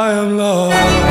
I am lost.